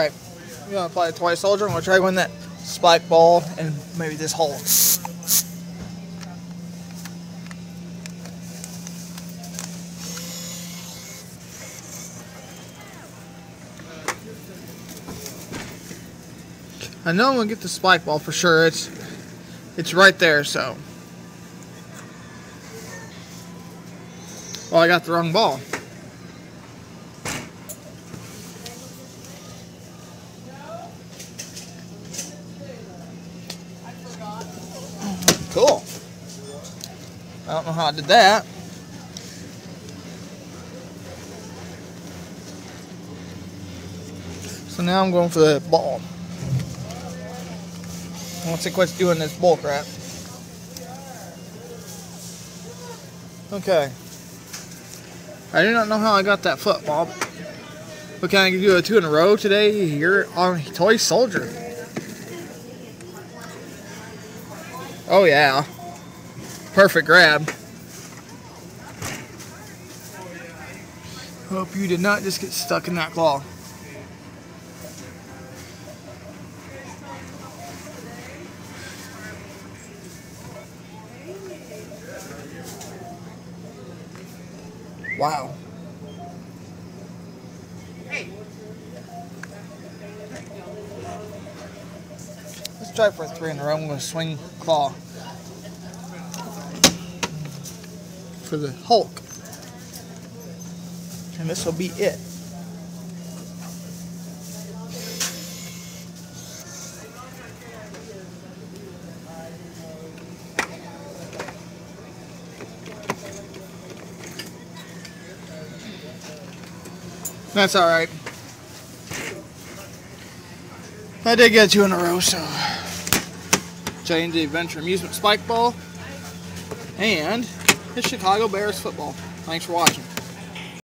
Alright, you want to play a toy soldier? I'm going to try win that spike ball and maybe this hole. I know I'm going to get the spike ball for sure. It's it's right there, so. Well, I got the wrong ball. I don't know how I did that. So now I'm going for the ball. Once it quits doing this bull crap. Okay. I do not know how I got that foot, football. But can I do a two in a row today? You're on Toy Soldier. Oh yeah. Perfect grab. Hope you did not just get stuck in that claw. Wow. Let's try for three in a row. I'm going to swing claw for the Hulk. And this will be it. That's alright. I did get two in a row, so. Change the Adventure Amusement Spike Ball. And the Chicago Bears football. Thanks for watching.